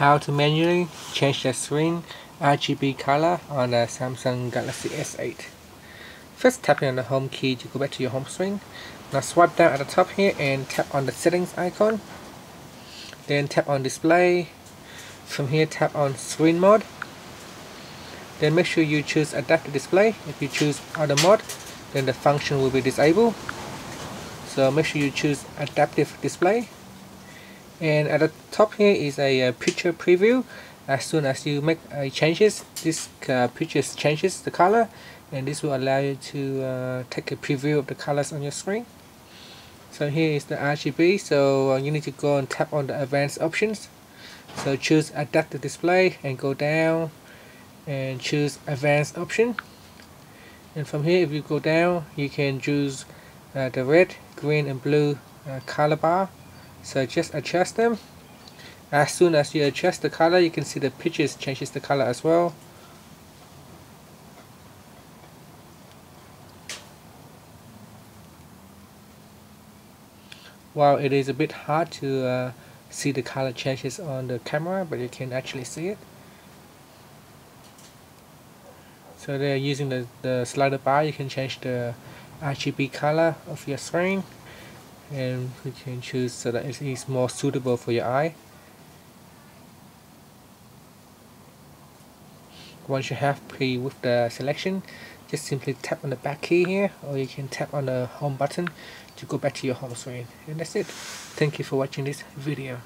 how to manually change the screen RGB color on the Samsung Galaxy S8. First tapping on the home key to go back to your home screen. Now swipe down at the top here and tap on the settings icon. Then tap on display. From here tap on screen mode. Then make sure you choose adaptive display. If you choose other mode, then the function will be disabled. So make sure you choose adaptive display and at the top here is a, a uh, picture preview. As soon as you make uh, changes this uh, picture changes the color. And this will allow you to uh, take a preview of the colors on your screen. So here is the RGB so uh, you need to go and tap on the advanced options. So choose adaptive display and go down and choose advanced option. And from here if you go down you can choose the red green and blue color bar so just adjust them. As soon as you adjust the color you can see the pictures changes the color as well. While it is a bit hard to uh, see the color changes on the camera but you can actually see it. So they're using the, the slider bar. You can change the RGB color of your screen and we can choose so that it is more suitable for your eye. Once you have pre with the selection just simply tap on the back key here or you can tap on the home button to go back to your home screen. And that's it. Thank you for watching this video